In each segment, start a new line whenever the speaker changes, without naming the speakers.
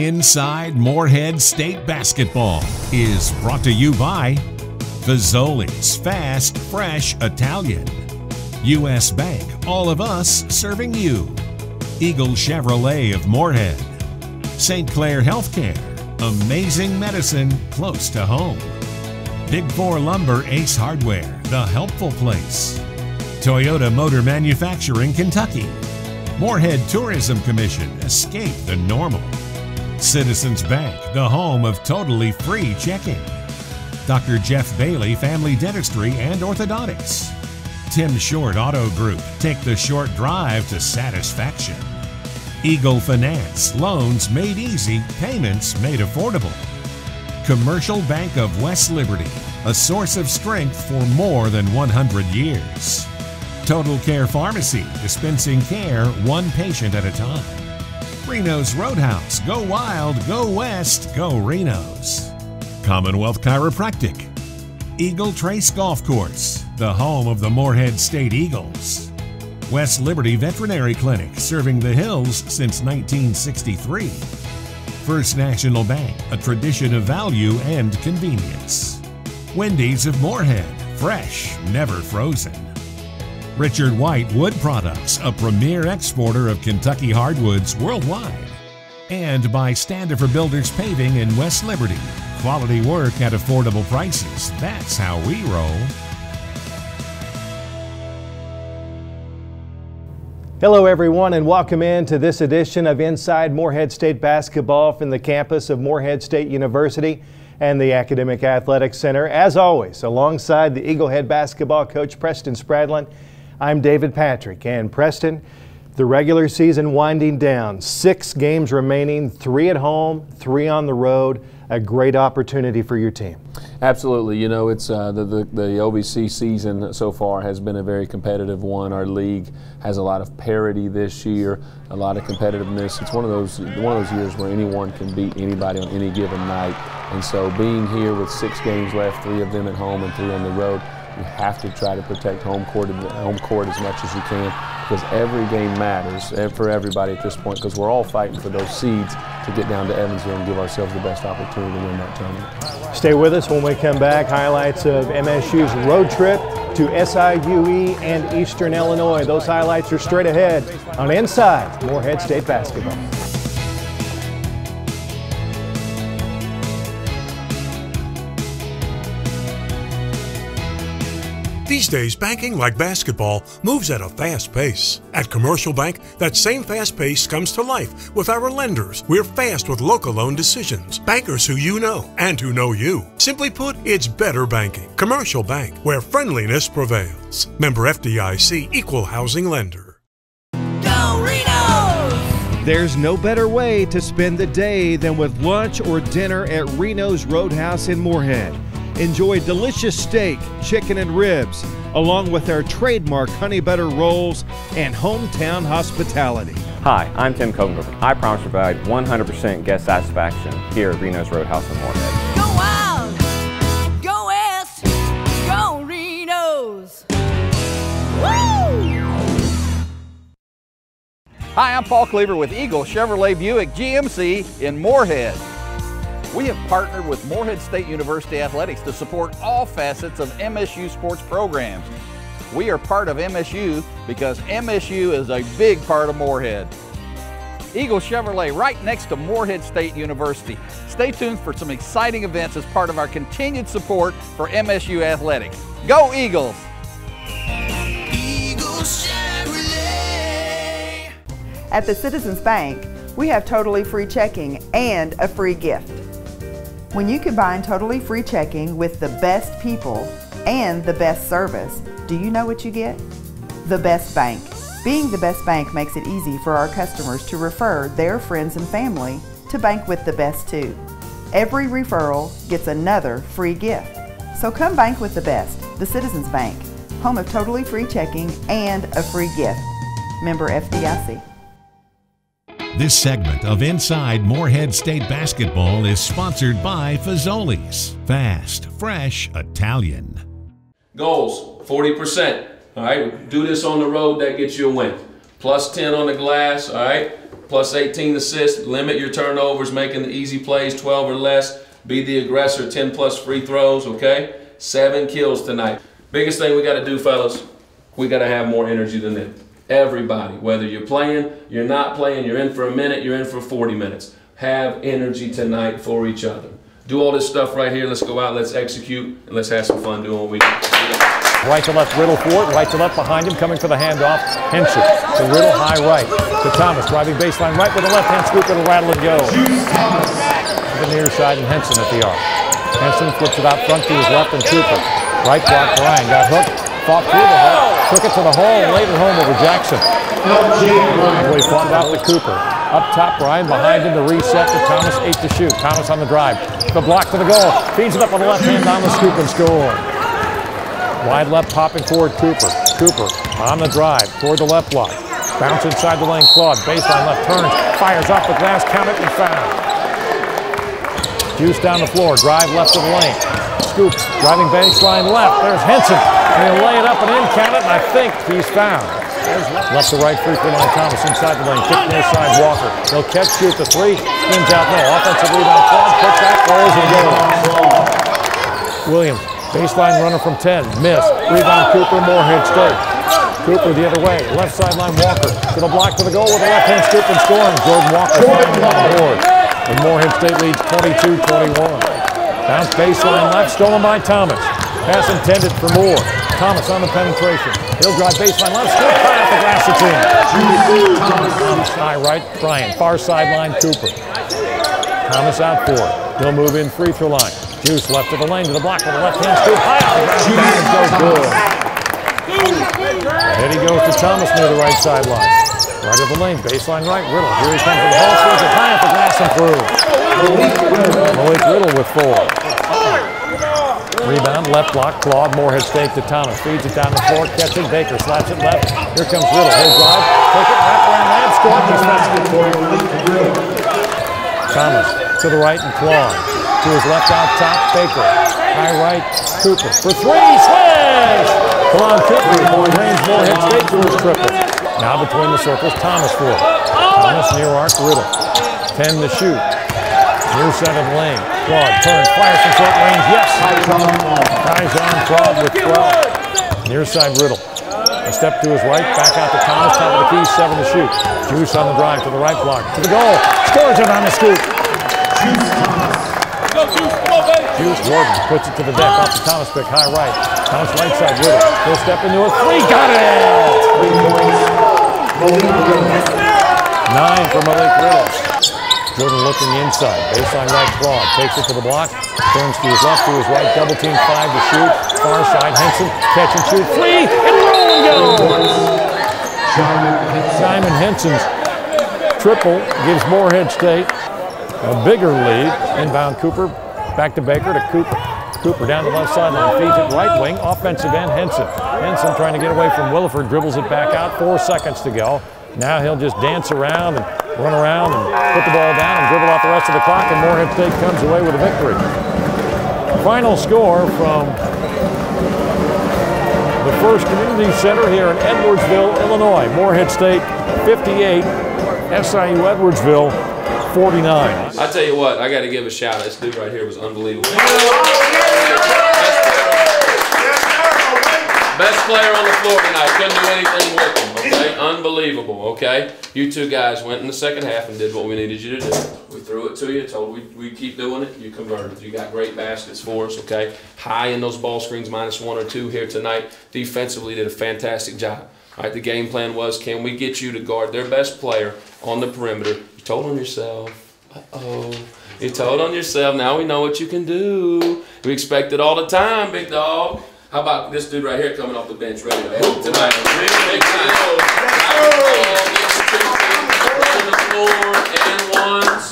Inside Morehead State Basketball is brought to you by Fazoli's Fast, Fresh Italian. U.S. Bank, all of us serving you. Eagle Chevrolet of Morehead. St. Clair Healthcare, amazing medicine close to home. Big Four Lumber Ace Hardware, the helpful place. Toyota Motor Manufacturing, Kentucky. Morehead Tourism Commission, escape the normal. Citizens Bank, the home of totally free checking. Dr. Jeff Bailey Family Dentistry and Orthodontics. Tim Short Auto Group, take the short drive to satisfaction. Eagle Finance, loans made easy, payments made affordable. Commercial Bank of West Liberty, a source of strength for more than 100 years. Total Care Pharmacy, dispensing care one patient at a time. Reno's Roadhouse. Go wild, go west, go Reno's. Commonwealth Chiropractic. Eagle Trace Golf Course, the home of the Morehead State Eagles. West Liberty Veterinary Clinic, serving the hills since 1963. First National Bank, a tradition of value and convenience. Wendy's of Morehead, fresh, never frozen. Richard White Wood Products, a premier exporter of Kentucky hardwoods worldwide. And by Standard for Builders Paving in West Liberty. Quality work at affordable prices. That's how we roll.
Hello, everyone, and welcome in to this edition of Inside Morehead State Basketball from the campus of Morehead State University and the Academic Athletics Center. As always, alongside the Eagle Head basketball coach Preston Spradlin, I'm David Patrick. And Preston, the regular season winding down, six games remaining, three at home, three on the road. A great opportunity for your team.
Absolutely. You know, it's uh, the, the, the OVC season so far has been a very competitive one. Our league has a lot of parity this year, a lot of competitiveness. It's one of those one of those years where anyone can beat anybody on any given night. And so, being here with six games left, three of them at home and three on the road, you have to try to protect home court, home court as much as you can because every game matters eh, for everybody at this point because we're all fighting for those seeds to get down to Evansville and give ourselves the best opportunity to win that tournament.
Stay with us when we come back. Highlights of MSU's road trip to SIUE and Eastern Illinois. Those highlights are straight ahead on Inside Morehead State Basketball.
These days, banking like basketball moves at a fast pace. At Commercial Bank, that same fast pace comes to life with our lenders. We're fast with local loan decisions, bankers who you know and who know you. Simply put, it's better banking. Commercial Bank, where friendliness prevails. Member FDIC, Equal Housing Lender.
Go Reno!
There's no better way to spend the day than with lunch or dinner at Reno's Roadhouse in Morehead. Enjoy delicious steak, chicken, and ribs, along with our trademark honey butter rolls and hometown hospitality.
Hi, I'm Tim Kogenberg. I promise to provide 100% guest satisfaction here at Reno's Roadhouse in Morehead.
Go wild! Go west! Go Reno's! Woo!
Hi, I'm Paul Cleaver with Eagle Chevrolet Buick GMC in Morehead. We have partnered with Morehead State University Athletics to support all facets of MSU sports programs. We are part of MSU because MSU is a big part of Morehead. Eagle Chevrolet right next to Morehead State University. Stay tuned for some exciting events as part of our continued support for MSU athletics. Go Eagles!
Eagle Chevrolet!
At the Citizens Bank, we have totally free checking and a free gift. When you combine totally free checking with the best people and the best service, do you know what you get? The best bank. Being the best bank makes it easy for our customers to refer their friends and family to bank with the best too. Every referral gets another free gift. So come bank with the best, the Citizens Bank, home of totally free checking and a free gift. Member FDIC.
This segment of Inside Morehead State Basketball is sponsored by Fazoli's Fast, Fresh Italian.
Goals 40%. All right, do this on the road, that gets you a win. Plus 10 on the glass, all right? plus 18 assists, limit your turnovers, making the easy plays 12 or less, be the aggressor, 10 plus free throws, okay? Seven kills tonight. Biggest thing we got to do, fellas, we got to have more energy than them. Everybody, whether you're playing, you're not playing, you're in for a minute, you're in for 40 minutes. Have energy tonight for each other. Do all this stuff right here. Let's go out, let's execute, and let's have some fun doing what we do.
Right to left, Riddle for it. Right to left behind him, coming for the handoff. Henson to Riddle, high right. To Thomas, driving baseline right with a left hand scoop. It'll rattle and go. To the near side, and Henson at the arc. Henson flips it out front to his left, and Cooper. Right block, Ryan got hooked, fought through the hook, took it to the hole, and laid it home over Jackson. Boy, fought out to Cooper. Up top, Ryan behind him to reset to Thomas, eight to shoot. Thomas on the drive. The block to the goal. Feeds it up on the left hand down the scoop and score. Wide left popping forward Cooper. Cooper on the drive toward the left block. Bounce inside the lane. Claude baseline left turn. Fires off the glass. Count it and foul. Juice down the floor. Drive left of the lane. Scoop. Driving baseline left. There's Henson. And he'll lay it up and in. Count it. And I think he's fouled. Left to right free throw line. Thomas inside the lane. Kick near side Walker. He'll catch shoot the three. Spins out no. Offensive rebound. Claude. Puts back. Rolls and goes. Williams. Baseline runner from 10. Miss. Rebound Cooper. Morehead State. Cooper the other way. Left sideline Walker. To the block to the goal with a left hand scoop and scoring. Jordan Walker on the board. And Morehead State leads 22-21. Bounce baseline left. Stolen by Thomas. Pass intended for Moore. Thomas on the penetration. He'll drive baseline left. Scoop. High off the glass. It's in. Thomas high right. Brian. Far sideline Cooper. Thomas out for it. He'll move in free throw line. Juice left of the lane to the block with a left hand scoop. High off the glass. Good. Then he goes to Thomas near the right sideline. Right of the lane, baseline right, Riddle. Here he comes with the ball, throws it high off the glass and through. Malik Riddle with four. Rebound, left block, Claude, Morehead State to Thomas. Feeds it down the floor, catches Baker, slaps it left. Here comes Riddle, he'll drive, take it, wrap around that, score, just Thomas to the right and Claude. To his left out top, Baker. High right, Cooper. For three! Come on, Cooper. Range Morehead State to his triple. Now between the circles, Thomas for it. Thomas near arc, Riddle. 10 to shoot. Near side of lane. Claude turns, fires from short range. Yes! Ties on Claude with 12. Near side, Riddle. A step to his right, back out to Thomas, top of the key, seven to shoot. Juice on the drive to the right block, to the goal. Scores it on the scoop. Juice Gordon puts it to the deck off the Thomas pick, high right. Thomas right side, Riddle. He'll step into a three, got it! Nine for Malik Riddle. Jordan looking inside, baseline right Claude, takes it to the block, turns to his left, to his right, double team five to shoot, far side, Henson, catch and shoot, three, and roll and go! Djimon Henson's triple gives Morehead State a bigger lead. Inbound Cooper, back to Baker to Cooper. Cooper down the left sideline, feeds it right wing, offensive end Henson. Henson trying to get away from Williford, dribbles it back out, four seconds to go. Now he'll just dance around and run around and put the ball down and dribble out the rest of the clock, and Morehead State comes away with a victory. Final score from the First Community Center here in Edwardsville, Illinois. Morehead State 58, SIU Edwardsville 49.
I tell you what, I got to give a shout out. This dude right here was unbelievable. Best player on the floor tonight. Couldn't do anything with him. Okay, unbelievable. Okay, you two guys went in the second half and did what we needed you to do. We threw it to you, told we we keep doing it. You converted. You got great baskets for us. Okay, high in those ball screens, minus one or two here tonight. Defensively, did a fantastic job. All right, the game plan was, can we get you to guard their best player on the perimeter? You told on yourself. Uh-oh. You told on yourself. Now we know what you can do. We expect it all the time, big dog. How about this dude right here coming off the bench, ready to hoop tonight? Big time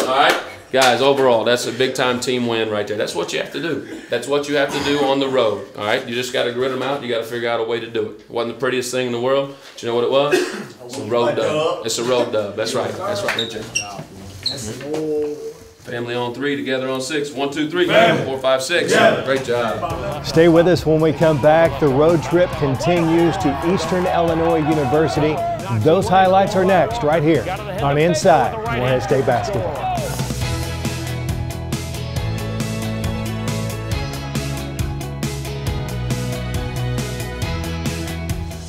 All right, guys. Overall, that's a big time team win right there. That's what you have to do. That's what you have to do on the road. All right, you just got to grit them out. You got to figure out a way to do it. It wasn't the prettiest thing in the world. Do you know what it was? It's a road dub. It's a road dub. That's right. That's right, Richard. Family on three, together on six. One, two, three, four, five, six. Great job.
Stay with us when we come back. The road trip continues to Eastern Illinois University. Those highlights are next, right here on Inside Morehead State Basketball.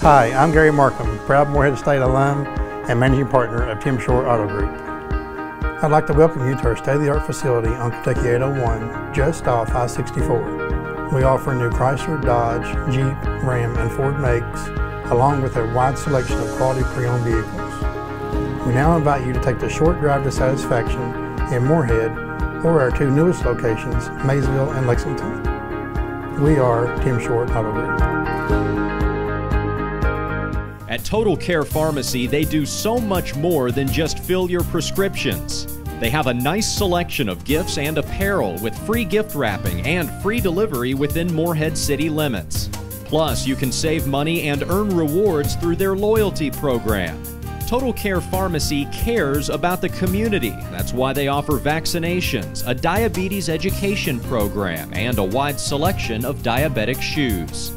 Hi, I'm Gary Markham, proud Morehead State alum and managing partner of Tim Short Auto Group. I'd like to welcome you to our state-of-the-art facility on Kentucky 801, just off I-64. We offer new Chrysler, Dodge, Jeep, Ram, and Ford makes, along with a wide selection of quality pre-owned vehicles. We now invite you to take the short drive to satisfaction in Morehead or our two newest locations, Maysville and Lexington. We are Tim Short Auto Group.
At Total Care Pharmacy, they do so much more than just fill your prescriptions. They have a nice selection of gifts and apparel with free gift wrapping and free delivery within Morehead city limits. Plus, you can save money and earn rewards through their loyalty program. Total Care Pharmacy cares about the community. That's why they offer vaccinations, a diabetes education program, and a wide selection of diabetic shoes.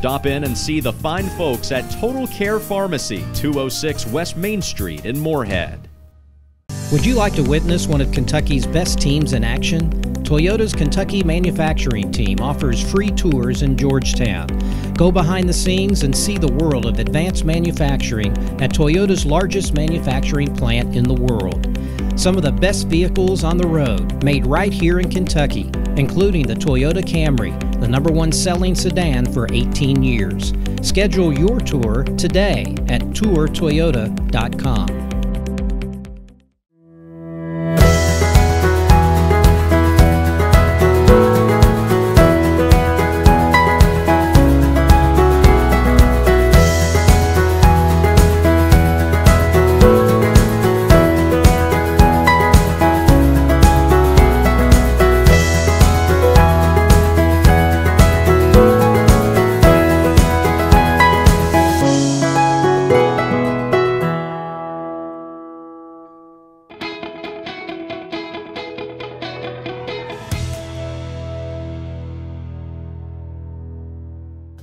Stop in and see the fine folks at Total Care Pharmacy, 206 West Main Street in Morehead.
Would you like to witness one of Kentucky's best teams in action? Toyota's Kentucky Manufacturing Team offers free tours in Georgetown. Go behind the scenes and see the world of advanced manufacturing at Toyota's largest manufacturing plant in the world. Some of the best vehicles on the road made right here in Kentucky, including the Toyota Camry, number one selling sedan for 18 years. Schedule your tour today at tourtoyota.com.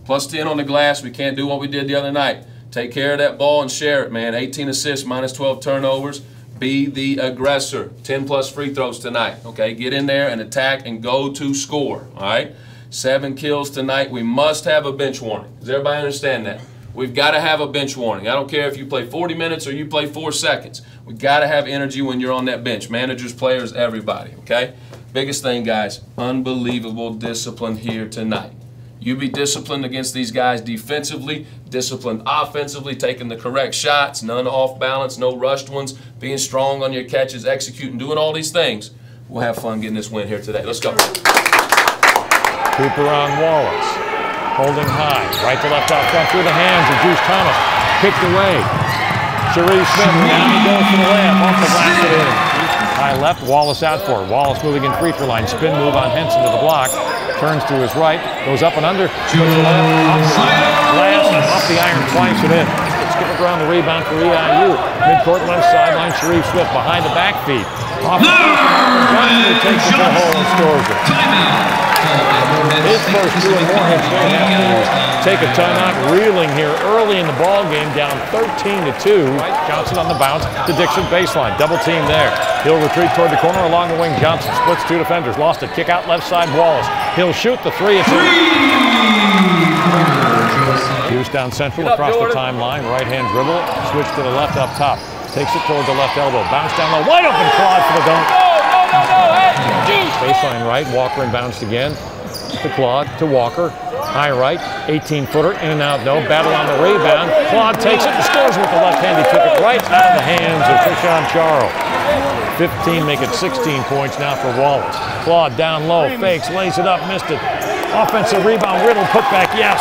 Plus 10 on the glass. We can't do what we did the other night. Take care of that ball and share it, man. 18 assists, minus 12 turnovers. Be the aggressor. 10 plus free throws tonight. Okay, get in there and attack and go to score. All right, seven kills tonight. We must have a bench warning. Does everybody understand that? We've got to have a bench warning. I don't care if you play 40 minutes or you play four seconds. We got to have energy when you're on that bench. Managers, players, everybody. Okay. Biggest thing, guys. Unbelievable discipline here tonight. You be disciplined against these guys defensively, disciplined offensively, taking the correct shots, none off balance, no rushed ones, being strong on your catches, executing, doing all these things. We'll have fun getting this win here today. Let's go.
Cooper on Wallace. Holding high. Right to left off front through the hands of Juice Thomas. Kicked away. Sharif Smith. Now he goes for the layup. Off the glass it in. High left. Wallace out for it. Wallace moving in free throw line. Spin move on Henson to the block. Turns to his right. Goes up and under. To the left. Glass. Off the iron twice and in. Skip around the rebound for EIU. Midcourt left sideline. Sharif Smith behind the back feed. Off the Johnson takes the hole and scores it. His first two in Morehead State have to take a timeout, reeling here early in the ball game, down 13 to 2. Johnson on the bounce to Dixon baseline, double team there. He'll retreat toward the corner along the wing. Johnson splits two defenders, lost it. Kick out left side. Wallace. He'll shoot the three. It's three. Hughes down central across the timeline. Right hand dribble. Switch to the left up top. Takes it toward the left elbow. Bounce down low. Wide open Claude for the dunk. No, no, no, no. Hey, shoot. Baseline right. Walker inbounds again. To Claude. To Walker. High right. 18 footer. In and out. No. Battle on the rebound. Claude takes it and scores with the left hand. He took it right out of the hands of Trishawn Charles. 15 make it 16 points now for Wallace. Claude down low. Fakes. Lays it up. Missed it. Offensive rebound. Riddle put back. Yes.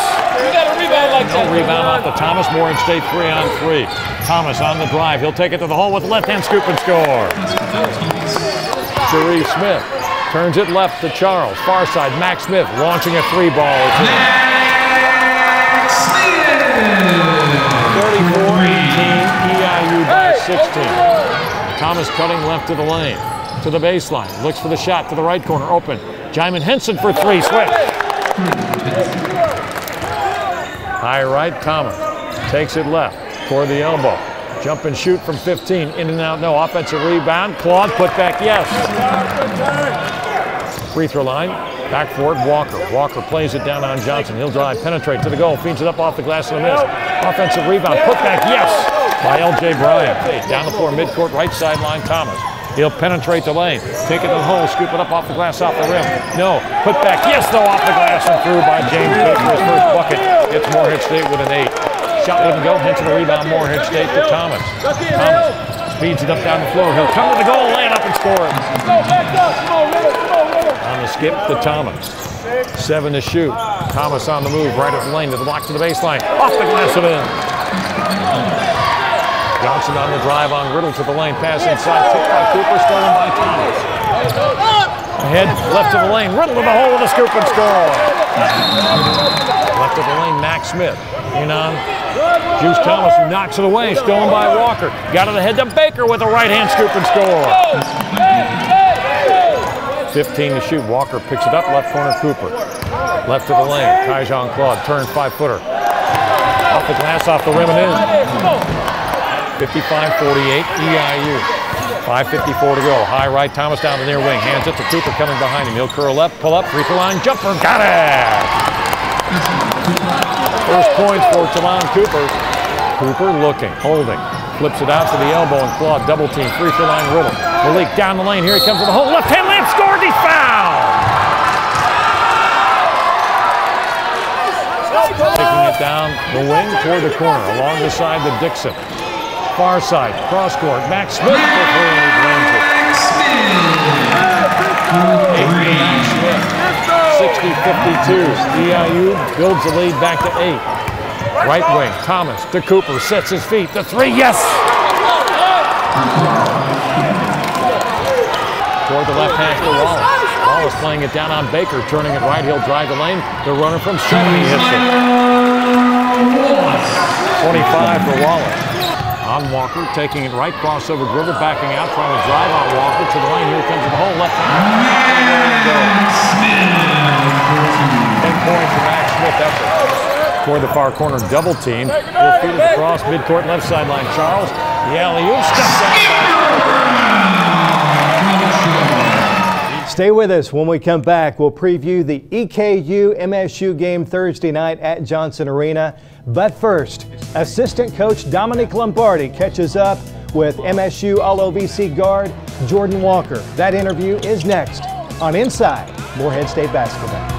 You got a rebound like
No rebound off the Thomas. Morehead State three on three. Thomas on the drive. He'll take it to the hole with the left hand scoop and score. Sharif Smith turns it left to Charles. Far side. Max Smith launching a three ball. Max 34-18. EIU by 16. Thomas cutting left to the lane. To the baseline. Looks for the shot to the right corner. Open. Djimon Henson for three. Switch. High right, Thomas takes it left. for the elbow. Jump and shoot from 15. In and out, no. Offensive rebound. Claude, put back, yes. Free throw line. Back forward, Walker. Walker plays it down on Johnson. He'll drive, penetrate to the goal, feeds it up off the glass and a miss. Offensive rebound, put back, yes, by L.J. Bryant. Down the floor, midcourt, right sideline, Thomas. He'll penetrate the lane, take it to the hole, scoop it up off the glass, off the rim. No, put back, yes, though, off the glass and through by James for his first bucket. Gets Morehead State with an eight. Shot wouldn't go, hits the rebound, Morehead State to Thomas. Thomas speeds it up down the floor. He'll come to the goal, lay it up and score it. On the skip to Thomas. Seven to shoot. Thomas on the move, right at the lane, to the block to the baseline. Off the glass and in. Johnson on the drive on Riddle to the lane, pass inside, tipped by Cooper, stolen by Thomas. Ahead, left of the lane, Riddle to the hole with a scoop and score. Left of the lane, Max Smith. In on Juice Thomas knocks it away, stolen by Walker. Got it ahead to Baker with a right hand scoop and score. 15 to shoot. Walker picks it up, left corner Cooper. Left of the lane, Tyzhaun Claude, turn five footer. Off the glass, off the rim and in. 55-48 EIU. 5.54 to go. High right, Thomas down the near wing. Hands it to Cooper coming behind him. He'll curl up, pull up, free throw line, jumper, got it! First points for Talon Cooper. Cooper looking, holding, flips it out to the elbow and Claude double team, free throw line Riddle. Malik down the lane, here he comes with a hole, left hand layup, scored, he's fouled! Taking it down the wing toward the corner, along the side to Dixon. Far side, cross court, Max Smith for three. Max Smith, 60-52. EIU builds the lead back to eight. Right wing, Thomas to Cooper, sets his feet, the three, yes! Toward the left hash to Wallace. Wallace playing it down on Baker, turning it right, he'll drive the lane. The runner from seven, he hits it. 25 for Wallace. On Walker, taking it right, crossover dribble, backing out, trying to drive on Walker to the lane. Here comes the hole, left hand. Ten points for Max Smith effort. Toward the far corner, double team. He'll feed it across midcourt, left sideline. Charles, the alley-oop, steps down.
Stay with us. When we come back, we'll preview the EKU MSU game Thursday night at Johnson Arena. But first, assistant coach Dominic Lombardi catches up with MSU All OVC guard Jordan Walker. That interview is next on Inside Morehead State Basketball.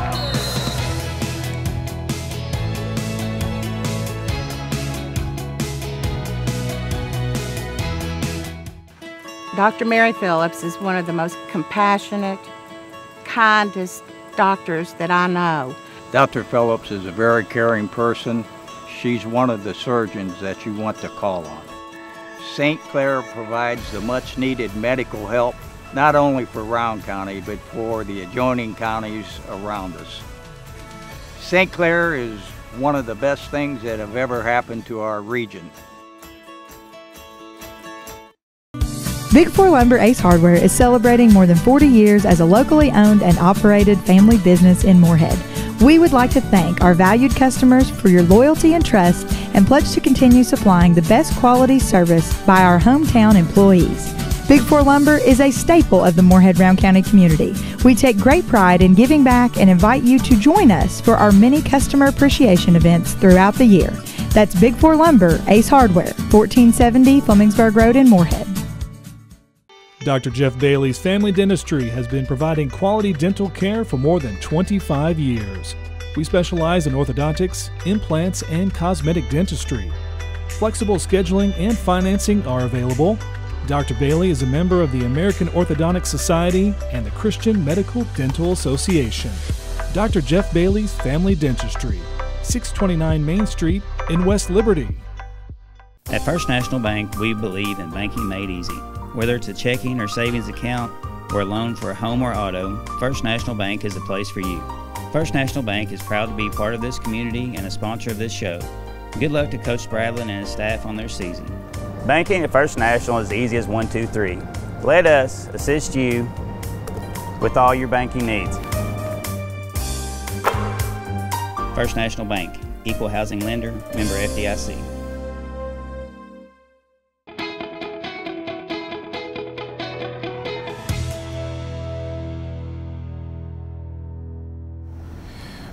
Dr. Mary Phillips is one of the most compassionate, kindest doctors that I know.
Dr. Phillips is a very caring person. She's one of the surgeons that you want to call on. St. Clair provides the much needed medical help not only for Rowan County but for the adjoining counties around us. St. Clair is one of the best things that have ever happened to our region.
Big Four Lumber Ace Hardware is celebrating more than 40 years as a locally owned and operated family business in Morehead. We would like to thank our valued customers for your loyalty and trust and pledge to continue supplying the best quality service by our hometown employees. Big Four Lumber is a staple of the Morehead Rowan County community. We take great pride in giving back and invite you to join us for our many customer appreciation events throughout the year. That's Big Four Lumber, Ace Hardware, 1470 Flemingsburg Road in Morehead.
Dr. Jeff Bailey's Family Dentistry has been providing quality dental care for more than 25 years. We specialize in orthodontics, implants, and cosmetic dentistry. Flexible scheduling and financing are available. Dr. Bailey is a member of the American Orthodontic Society and the Christian Medical Dental Association. Dr. Jeff Bailey's Family Dentistry, 629 Main Street in West Liberty.
At First National Bank, we believe in banking made easy. Whether it's a checking or savings account or a loan for a home or auto, First National Bank is the place for you. First National Bank is proud to be part of this community and a sponsor of this show. Good luck to Coach Spradlin and his staff on their season.
Banking at First National is easy as one, two, three. Let us assist you with all your banking needs.
First National Bank, equal housing lender, member FDIC.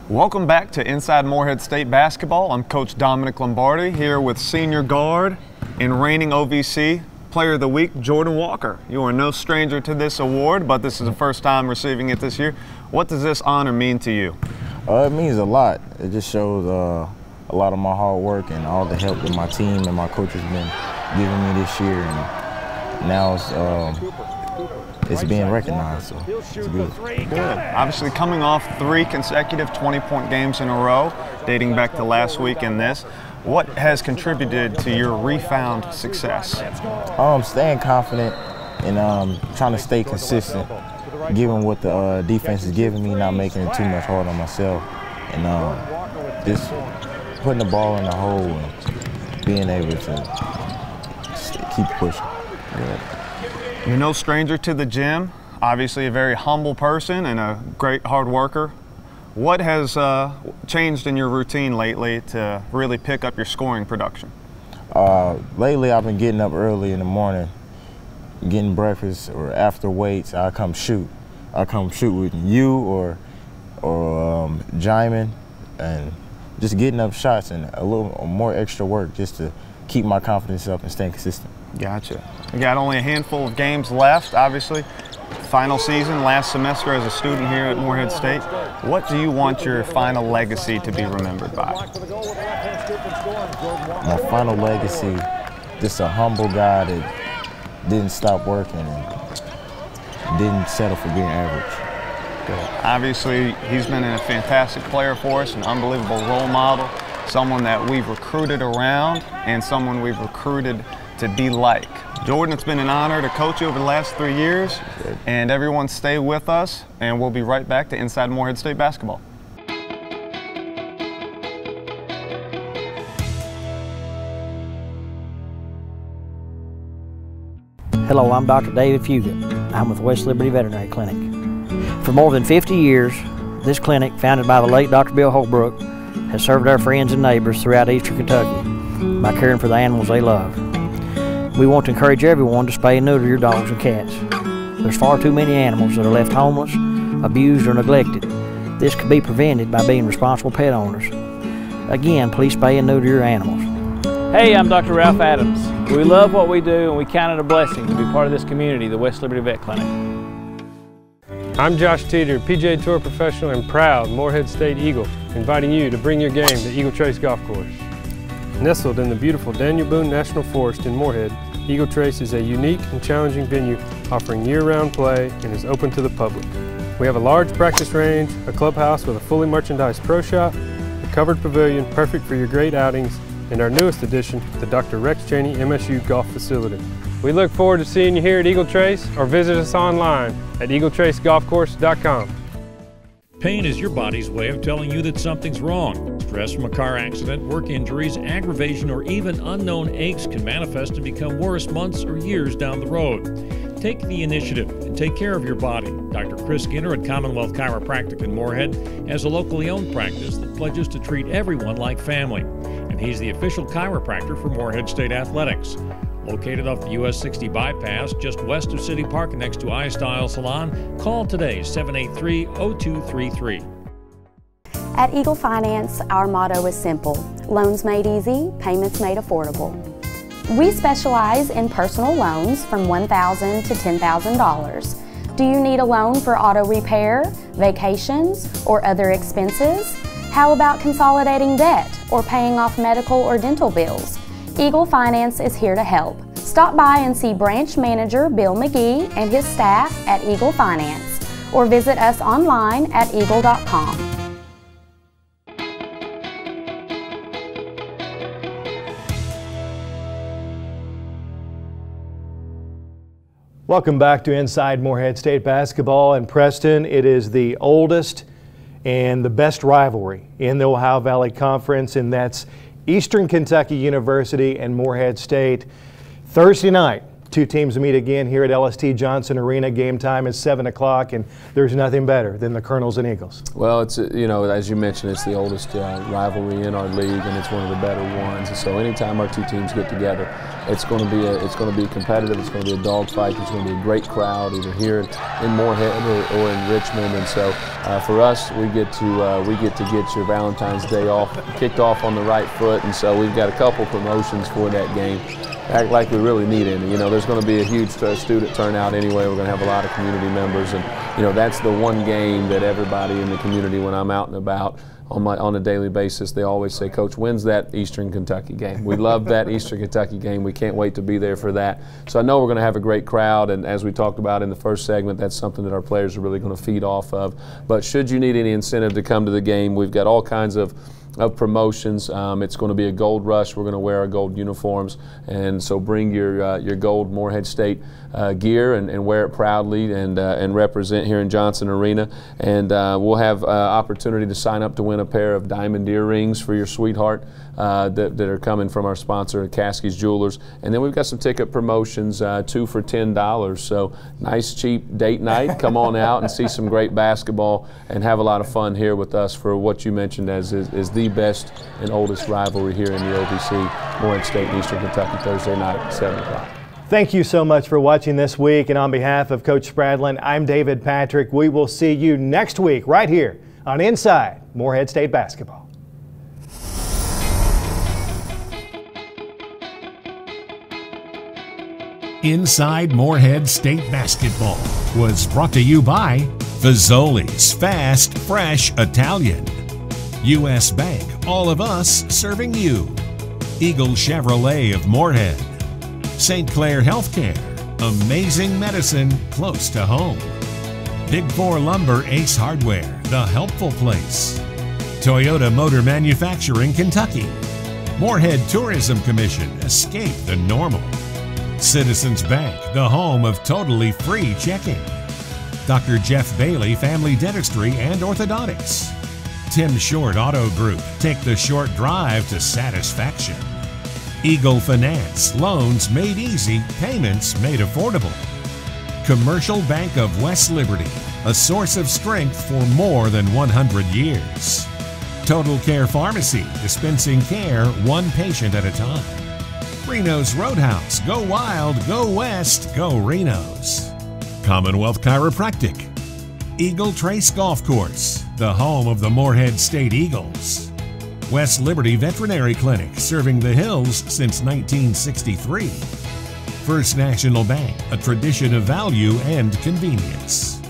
Welcome back to Inside Morehead State Basketball. I'm Coach Dominic Lombardi here with senior guard and reigning OVC Player of the Week, Jordan Walker. You are no stranger to this award, but this is the first time receiving it this year. What does this honor mean to you?
Uh, it means a lot. It just shows uh, a lot of my hard work and all the help that my team and my coach has been giving me this year. And now it's, um, it's being recognized, so it's good.
Good. Obviously, coming off three consecutive 20-point games in a row, dating back to last week and this, what has contributed to your refound success?
Um, staying confident and um, trying to stay consistent, given what the uh, defense is giving me, not making it too much hard on myself, and um, just putting the ball in the hole and being able to keep pushing. Yeah.
You're no stranger to the gym. Obviously, a very humble person and a great hard worker. What has uh, changed in your routine lately to really pick up your scoring production?
Uh, lately, I've been getting up early in the morning, getting breakfast, or after weights, I come shoot. I come shoot with you or or um, and just getting up shots and a little more extra work just to keep my confidence up and staying consistent.
Gotcha. We got only a handful of games left, obviously. Final season, last semester as a student here at Morehead State. What do you want your final legacy to be remembered by?
My final legacy, just a humble guy that didn't stop working and didn't settle for being average.
Good. Obviously, he's been a fantastic player for us, an unbelievable role model, someone that we've recruited around, and someone we've recruited to be like. Jordan, it's been an honor to coach you over the last three years. And everyone stay with us, and we'll be right back to Inside Morehead State Basketball.
Hello, I'm Dr. David Fugit. I'm with West Liberty Veterinary Clinic. For more than 50 years, this clinic, founded by the late Dr. Bill Holbrook, has served our friends and neighbors throughout eastern Kentucky by caring for the animals they love. We want to encourage everyone to spay and neuter your dogs and cats. There's far too many animals that are left homeless, abused, or neglected. This could be prevented by being responsible pet owners. Again, please spay and neuter your animals.
Hey, I'm Dr. Ralph Adams. We love what we do and we count it a blessing to be part of this community, the West Liberty Vet Clinic.
I'm Josh Teater, PGA Tour professional and proud Morehead State Eagle, inviting you to bring your game to Eagle Trace Golf Course. Nestled in the beautiful Daniel Boone National Forest in Morehead, Eagle Trace is a unique and challenging venue offering year-round play and is open to the public. We have a large practice range, a clubhouse with a fully merchandised pro shop, a covered pavilion perfect for your great outings, and our newest addition, the Dr. Rex Cheney MSU Golf Facility. We look forward to seeing you here at Eagle Trace or visit us online at eagletracegolfcourse.com.
Pain is your body's way of telling you that something's wrong. Stress from a car accident, work injuries, aggravation, or even unknown aches can manifest and become worse months or years down the road. Take the initiative and take care of your body. Dr. Chris Skinner at Commonwealth Chiropractic in Morehead has a locally owned practice that pledges to treat everyone like family. And he's the official chiropractor for Morehead State Athletics. Located off the US 60 bypass, just west of City Park next to iStyle Salon, call today 783 0233.
At Eagle Finance, our motto is simple loans made easy, payments made affordable. We specialize in personal loans from 1,000 to $10,000. Do you need a loan for auto repair, vacations, or other expenses? How about consolidating debt or paying off medical or dental bills? Eagle Finance is here to help. Stop by and see branch manager Bill McGee and his staff at Eagle Finance or visit us online at eagle.com.
Welcome back to Inside Morehead State Basketball in Preston. It is the oldest and the best rivalry in the Ohio Valley Conference, and that's Eastern Kentucky University and Morehead State. Thursday night, two teams meet again here at LST Johnson Arena. Game time is 7 o'clock, and there's nothing better than the Colonels and Eagles.
Well, it's, you know, as you mentioned, it's the oldest uh, rivalry in our league, and it's one of the better ones. So anytime our two teams get together,
It's going to be a, it's going to be competitive. It's going to be a dogfight. It's going to be a great crowd either here in Morehead or, or in Richmond. And so uh, for us, we get to uh, we get to get your Valentine's Day off kicked off on the right foot. And so we've got a couple promotions for that game act like we really need any. You know, there's going to be a huge student turnout anyway. We're going to have a lot of community members, and you know that's the one game that everybody in the community, when I'm out and about on my on a daily basis, they always say, "Coach, when's that Eastern Kentucky game?" We love that Eastern Kentucky game. We can't wait to be there for that. So I know we're going to have a great crowd, and as we talked about in the first segment, that's something that our players are really going to feed off of. But should you need any incentive to come to the game, we've got all kinds of of promotions. Um, it's going to be a gold rush. We're going to wear our gold uniforms, and so bring your uh, your gold Morehead State uh, gear and, and, wear it proudly and uh, and represent here in Johnson Arena. And uh, we'll have uh, opportunity to sign up to win a pair of diamond earrings for your sweetheart uh, that, that are coming from our sponsor, Caskey's Jewelers. And then we've got some ticket promotions, two for ten dollars. So nice cheap date night. Come on out and see some great basketball and have a lot of fun here with us for what you mentioned as is, is the best and oldest rivalry here in the OVC, Morehead State and Eastern Kentucky, Thursday night, 7 o'clock.
Thank you so much for watching this week. And on behalf of Coach Spradlin, I'm David Patrick. We will see you next week right here on Inside Morehead State Basketball.
Inside Morehead State Basketball was brought to you by Fazoli's Fast, Fresh Italian. U.S. Bank, all of us serving you. Eagle Chevrolet of Morehead. St. Clair Healthcare, amazing medicine close to home. Big Four Lumber Ace Hardware, the helpful place. Toyota Motor Manufacturing, Kentucky. Morehead Tourism Commission, escape the normal. Citizens Bank, the home of totally free checking. Dr. Jeff Bailey Family Dentistry and Orthodontics. Tim Short Auto Group. Take the short drive to satisfaction. Eagle Finance. Loans made easy, payments made affordable. Commercial Bank of West Liberty. A source of strength for more than 100 years. Total Care Pharmacy. Dispensing care one patient at a time. Reno's Roadhouse. Go wild, go west, go Reno's. Commonwealth Chiropractic. Eagle Trace Golf Course, the home of the Morehead State Eagles. West Liberty Veterinary Clinic, serving the hills since 1963. First National Bank, a tradition of value and convenience.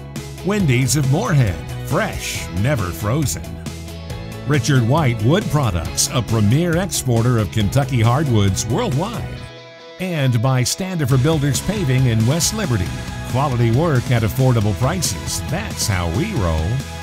Wendy's of Morehead, fresh, never frozen. Richard White Wood Products, a premier exporter of Kentucky hardwoods worldwide. And by Standard for Builders Paving in West Liberty, Quality work at affordable prices. That's how we roll.